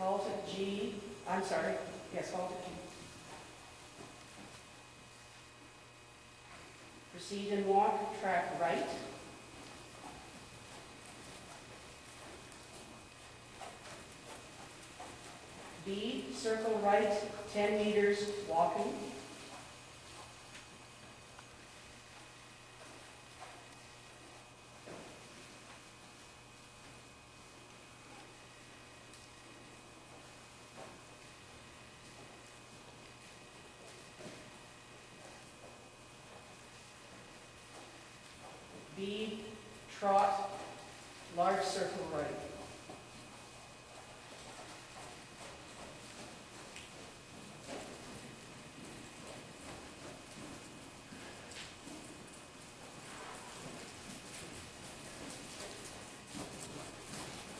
to G, I'm sorry, yes, halt at G. Proceed and walk, track right. B, circle right 10 meters walking. B, trot, large circle right.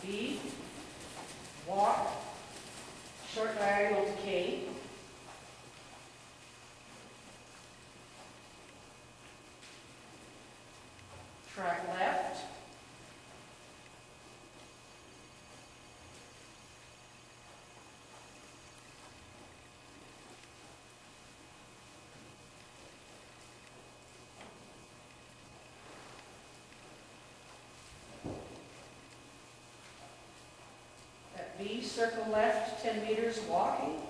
B, walk, short diagonal K. Track left. At B, circle left 10 meters walking.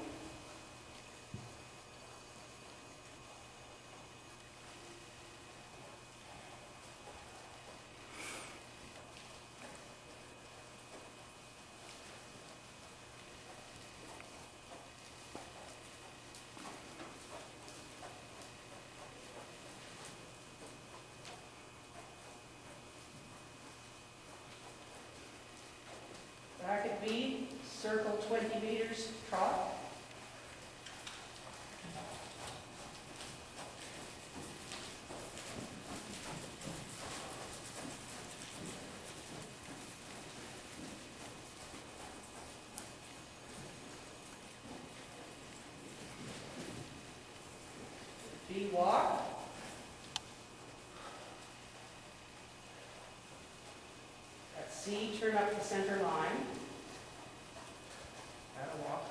Back at B, circle 20 meters, trot. B, walk. At C, turn up the center line. Gotta walk.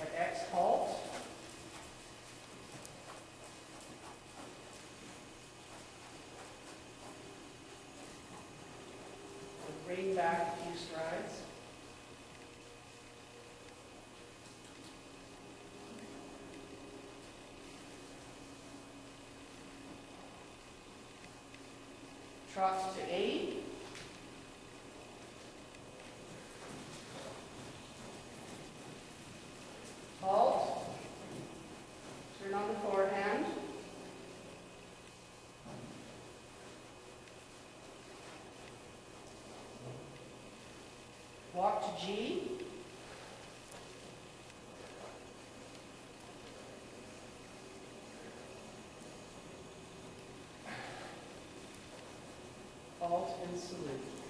At X, halt. Bring back a few strides. Trot to A. Halt. Turn on the forehand. Walk to G. Halt and salute.